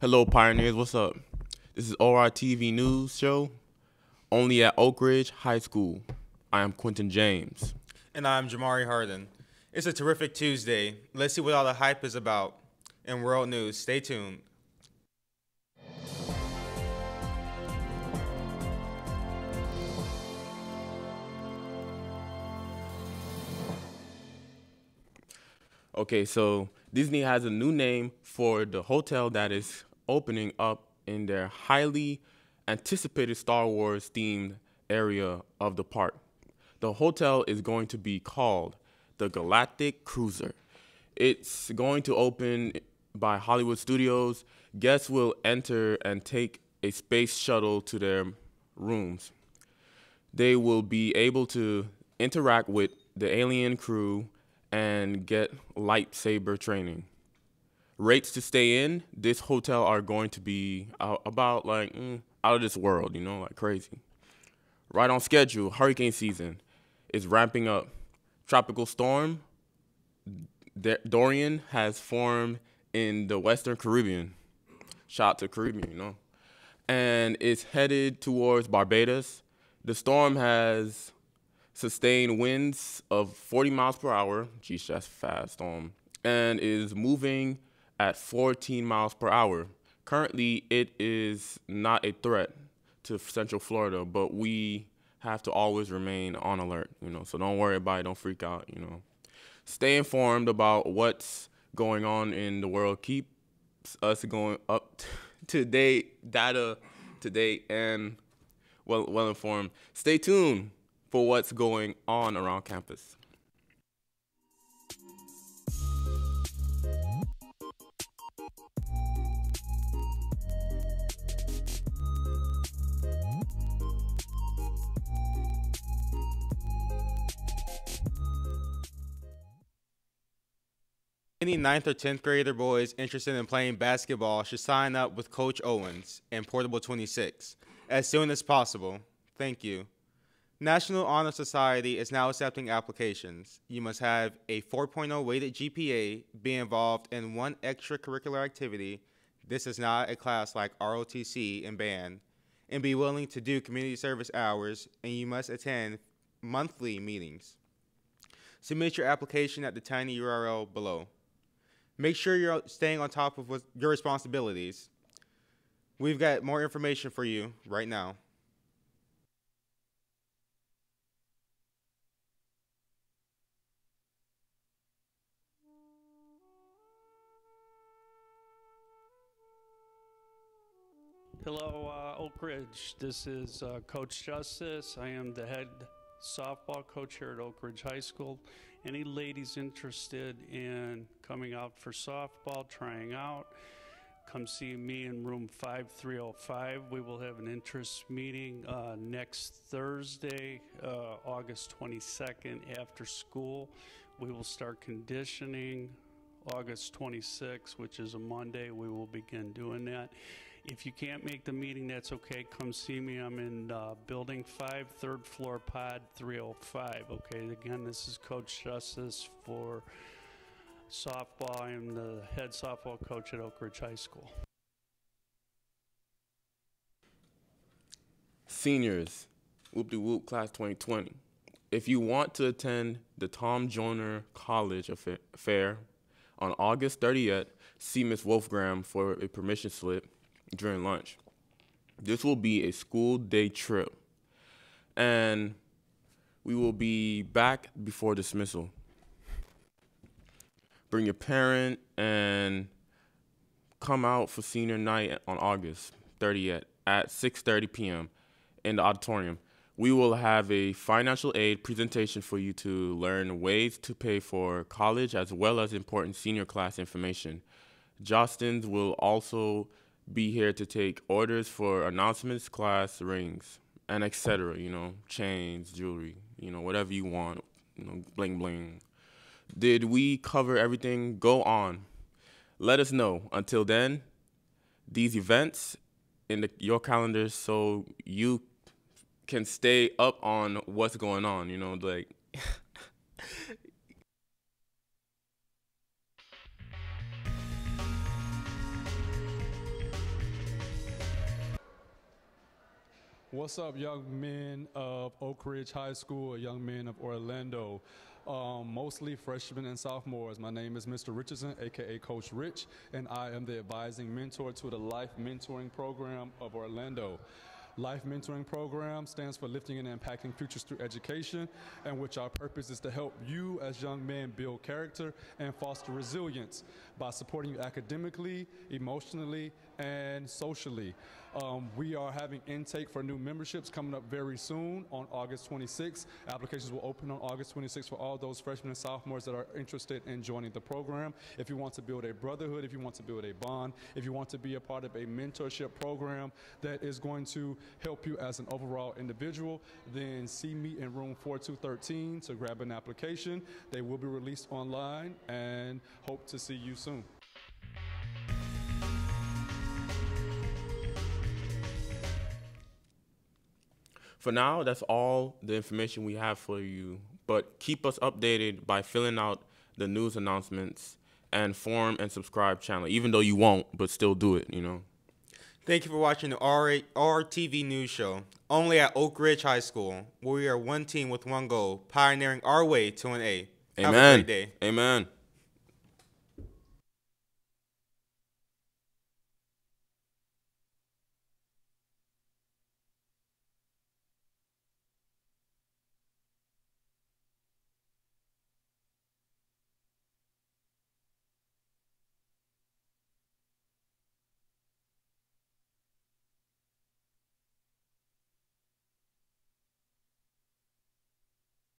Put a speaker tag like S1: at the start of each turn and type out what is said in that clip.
S1: Hello, pioneers. What's up? This is ORTV News Show, only at Oak Ridge High School. I am Quentin James.
S2: And I'm Jamari Harden. It's a terrific Tuesday. Let's see what all the hype is about. In world news, stay tuned.
S1: Okay, so Disney has a new name for the hotel that is opening up in their highly anticipated Star Wars themed area of the park. The hotel is going to be called the Galactic Cruiser. It's going to open by Hollywood Studios. Guests will enter and take a space shuttle to their rooms. They will be able to interact with the alien crew and get lightsaber training. Rates to stay in this hotel are going to be about like mm, out of this world, you know, like crazy. Right on schedule, hurricane season is ramping up. Tropical storm Dorian has formed in the Western Caribbean. Shout out to Caribbean, you know. And it's headed towards Barbados. The storm has sustained winds of 40 miles per hour. Geez, that's fast. Um, and is moving at 14 miles per hour. Currently, it is not a threat to Central Florida, but we have to always remain on alert, you know. So don't worry about it. Don't freak out, you know. Stay informed about what's going on in the world. Keep us going up to date, data to date, and well well informed. Stay tuned for what's going on around campus.
S2: Any 9th or 10th grader boys interested in playing basketball should sign up with Coach Owens in Portable 26 as soon as possible. Thank you. National Honor Society is now accepting applications. You must have a 4.0 weighted GPA, be involved in one extracurricular activity. This is not a class like ROTC and band, and be willing to do community service hours, and you must attend monthly meetings. Submit your application at the tiny URL below. Make sure you're staying on top of your responsibilities. We've got more information for you right now.
S3: Hello, uh, Oak Ridge. This is uh, Coach Justice. I am the head softball coach here at Oak Ridge High School. Any ladies interested in coming out for softball, trying out, come see me in room 5305. We will have an interest meeting uh, next Thursday, uh, August 22nd, after school. We will start conditioning August 26th, which is a Monday. We will begin doing that. If you can't make the meeting, that's okay. Come see me. I'm in uh, Building 5, third floor, pod 305. Okay, again, this is Coach Justice for softball. I'm the head softball coach at Oak Ridge High School.
S1: Seniors, whoop de whoop class 2020. If you want to attend the Tom Joyner College Affair on August 30th, see Ms. Wolfgram for a permission slip during lunch. This will be a school day trip, and we will be back before dismissal. Bring your parent and come out for senior night on August 30th at 6:30 p.m. in the auditorium. We will have a financial aid presentation for you to learn ways to pay for college as well as important senior class information. Jostens will also be here to take orders for announcements, class, rings, and etc. You know, chains, jewelry, you know, whatever you want, you know, bling bling. Did we cover everything? Go on. Let us know. Until then, these events in the, your calendars so you can stay up on what's going on, you know, like
S4: What's up, young men of Oak Ridge High School, young men of Orlando? Um, mostly freshmen and sophomores. My name is Mr. Richardson, aka Coach Rich, and I am the advising mentor to the Life Mentoring Program of Orlando. Life Mentoring Program stands for Lifting and Impacting Futures Through Education, and which our purpose is to help you as young men build character and foster resilience by supporting you academically, emotionally, and socially. Um, we are having intake for new memberships coming up very soon on August 26th. Applications will open on August 26th for all those freshmen and sophomores that are interested in joining the program. If you want to build a brotherhood, if you want to build a bond, if you want to be a part of a mentorship program that is going to help you as an overall individual, then see me in room 4213 to grab an application. They will be released online and hope to see you soon.
S1: For now, that's all the information we have for you. But keep us updated by filling out the news announcements and form and subscribe channel. Even though you won't, but still do it. You know.
S2: Thank you for watching the RTV News Show, only at Oak Ridge High School, where we are one team with one goal, pioneering our way to an A. Have a
S1: Amen.
S2: great day.
S1: Amen.